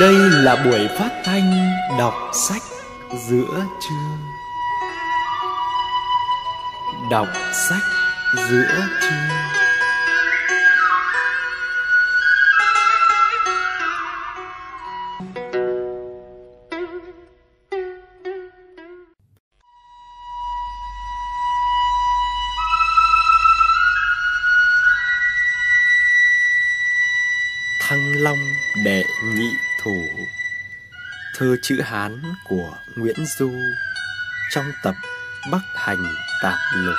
Đây là buổi phát thanh đọc sách giữa trưa. Đọc sách giữa trưa. Thăng Long đệ nhị thủ. Thơ chữ Hán của Nguyễn Du, Trong tập Bắc Hành Tạp Lục.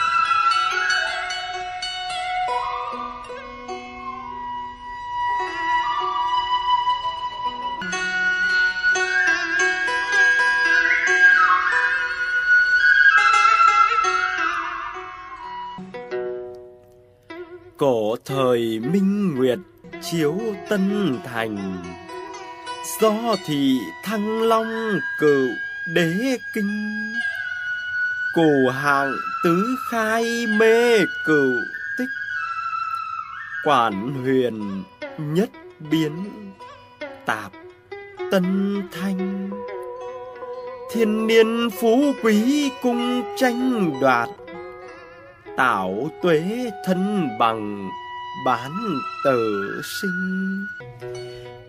Cổ thời Minh Nguyệt chiếu tân thành Do thị thăng long cựu đế kinh. Cổ hạng tứ khai mê cựu tích. Quản huyền nhất biến tạp tân thanh. Thiên niên phú quý cung tranh đoạt. Tảo tuế thân bằng bán tử sinh.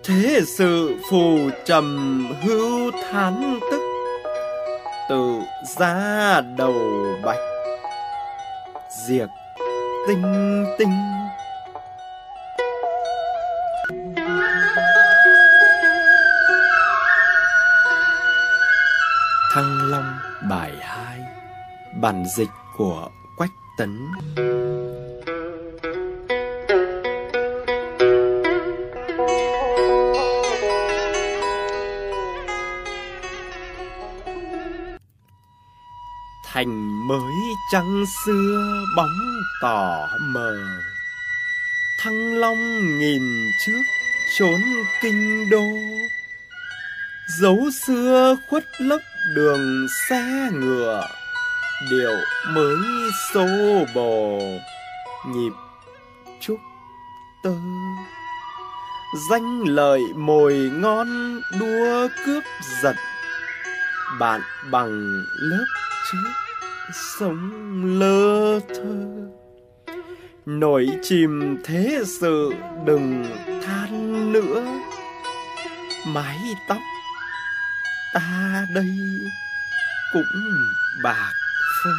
Thế sự phù trầm hưu thán tức, Tự ra đầu bạch, Diệt tinh tinh. Thăng Long bài 2 Bản dịch của Quách Tấn. Thành mới trăng xưa bóng tỏ mờ. Thăng Long nghìn trước trốn kinh đô. Dấu xưa khuất lấp đường xe ngựa, Điệu mới xô bồ. Nhịp trúc tơ. Danh lợi mồi ngon đua cướp giật, Bạn bằng lớp trước sống lơ thơ. Nổi chìm thế sự đừng than nữa. Mái tóc ta đây cũng bạc phơ.